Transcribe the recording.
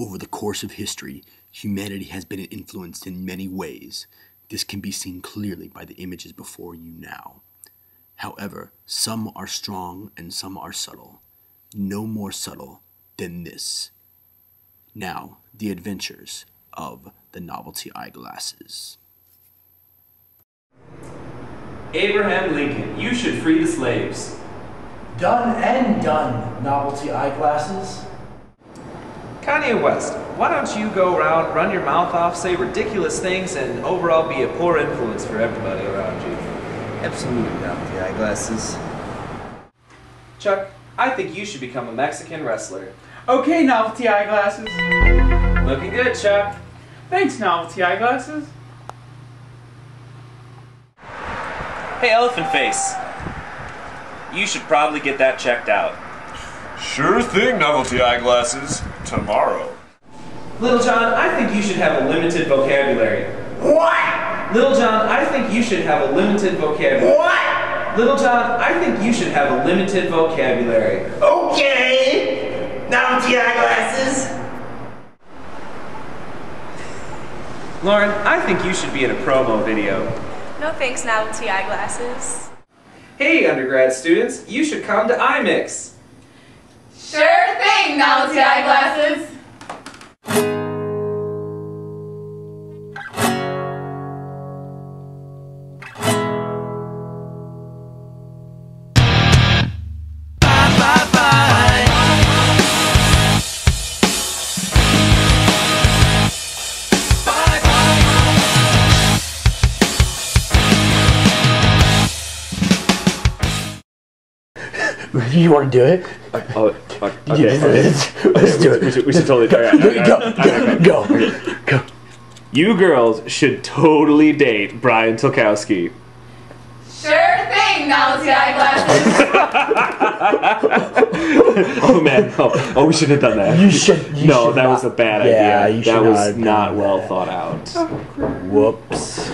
Over the course of history, humanity has been influenced in many ways. This can be seen clearly by the images before you now. However, some are strong and some are subtle. No more subtle than this. Now, the adventures of the novelty eyeglasses. Abraham Lincoln, you should free the slaves. Done and done, novelty eyeglasses. Kanye West, why don't you go around, run your mouth off, say ridiculous things, and overall be a poor influence for everybody around you? Absolutely not with the eyeglasses. Chuck, I think you should become a Mexican wrestler. Okay, novelty eyeglasses. Looking good, Chuck. Thanks, novelty eyeglasses. Hey, Elephant Face. You should probably get that checked out. Sure thing, novelty eyeglasses. Tomorrow. Lil Jon, I think you should have a limited vocabulary. What? Lil Jon, I think you should have a limited vocabulary. What? Lil Jon, I think you should have a limited vocabulary. Okay. Novelty eyeglasses. Lauren, I think you should be in a promo video. No thanks, novelty eyeglasses. Hey, undergrad students, you should come to IMIX. Sure eyeglasses. You want to do it? Oh, okay. Yeah, let's, let's do it. We should, we should totally. all right, all right, all right. Go, go, go. You girls should totally date Brian Tolkowski. Sure thing, novelty eyeglasses. Oh man, oh, oh we shouldn't have done that. You should- you no, should that not- was a bad Yeah, idea. you that should was not not well that. thought out. Whoops.